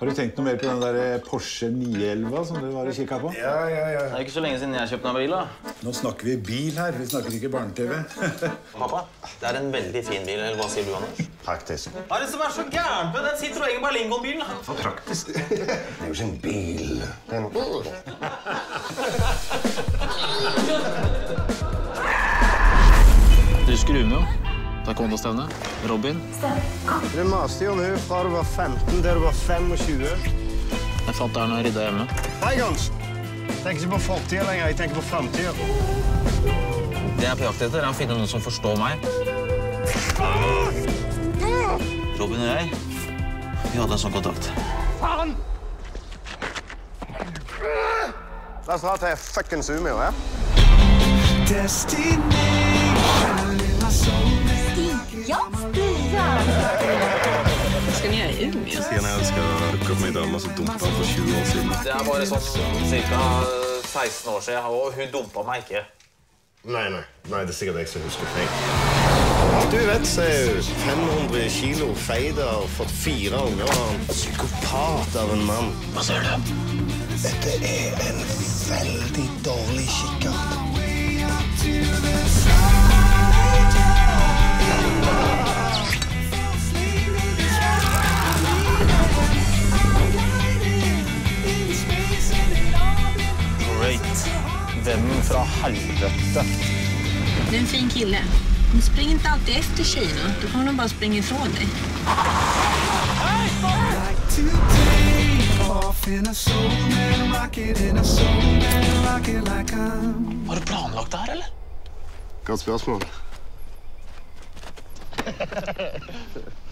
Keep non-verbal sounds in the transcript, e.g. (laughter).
Har du tenkt noe mer på den der Porsche 911 som du var og kikka på? Ja, ja, ja. Det er ikke så lenge siden jeg kjøpte meg bil. da. Nå snakker vi bil her. Vi snakker ikke barne-TV. (laughs) Pappa, det er en veldig fin bil. Eller hva sier du, Anders? Praktisk. Hva er det som er så gærent med den Citroën Berlingon-bilen? For praktisk. (laughs) Det er jo ikke en bil. Det er en... Du husker Umeå? Taekwondo-stevne? Robin? Du maste jo om hun fra du var 15 til du var 25. Jeg fant der når jeg rydda hjemme. Jeg tenker ikke på fortida lenger, jeg tenker på framtida. Det jeg er på jakt etter, er å finne noen som forstår meg. Robin og jeg, vi hadde en sånn kontakt. La oss dra til fuckings Umeå, ja? Ska Umeå? Sier jeg skal hooke opp med ei dame som dumpa for 20 år siden. Det er bare sånn ca. 16 år siden, og hun dumpa meg ikke. Nei, nei, nei, det er sikkert jeg som husker feil. Du vet, så er hun 500 kilo feit og fått fire unger og en psykopat av en mann. Hva ser du? Dette er en veldig dårlig kikkert. Great. Hvem fra helvete? Det er en fin kille. Men springer ikke alltid efter tjejerna. Då kan de bare springe fra deg. Har du planlagt det her, eller? Godt spørsmål. (laughs)